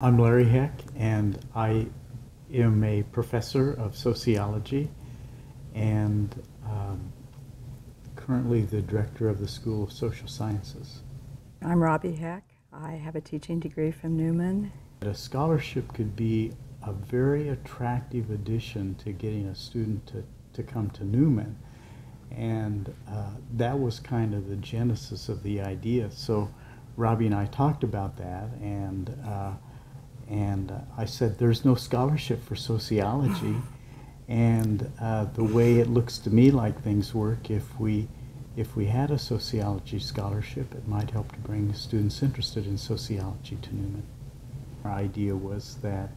I'm Larry Heck, and I am a professor of sociology and um, currently the director of the School of Social Sciences. I'm Robbi Heck. I have a teaching degree from Newman. A scholarship could be a very attractive addition to getting a student to, to come to Newman. And uh, that was kind of the genesis of the idea. So Robbi and I talked about that, and uh, and uh, I said, "There's no scholarship for sociology." And uh, the way it looks to me like things work, if we if we had a sociology scholarship, it might help to bring students interested in sociology to Newman. Our idea was that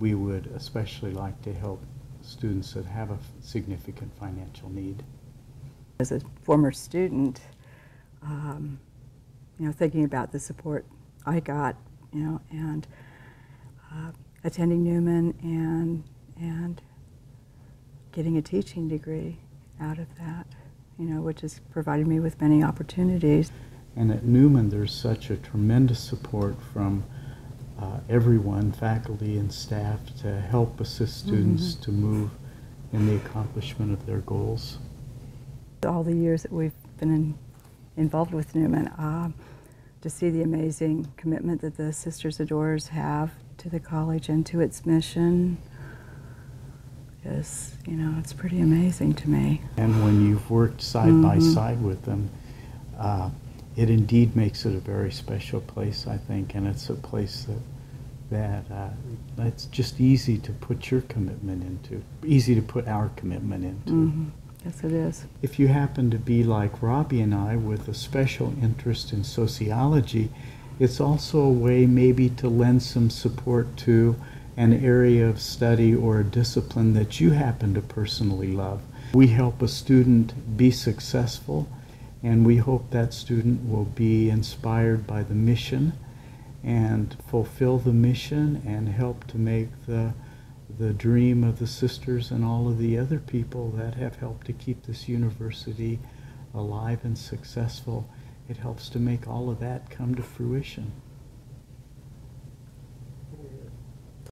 we would especially like to help students that have a significant financial need. As a former student, um, you know, thinking about the support I got, you know, and uh, attending Newman and and getting a teaching degree out of that, you know, which has provided me with many opportunities. And at Newman, there's such a tremendous support from uh, everyone, faculty and staff, to help assist students Mhm. to move in the accomplishment of their goals. All the years that we've been in, involved with Newman, um, to see the amazing commitment that the Sisters Adorers have to the college and to its mission is, you know, it's pretty amazing to me. And when you've worked side by Mhm. side with them, uh, it indeed makes it a very special place, I think, and it's a place that that uh, it's just easy to put your commitment into, easy to put our commitment into. hmm Yes, it is. If you happen to be like Robbi and I with a special interest in sociology, it's also a way maybe to lend some support to an area of study or a discipline that you happen to personally love. We help a student be successful, and we hope that student will be inspired by the mission and fulfill the mission and help to make the the dream of the sisters and all of the other people that have helped to keep this university alive and successful. It helps to make all of that come to fruition.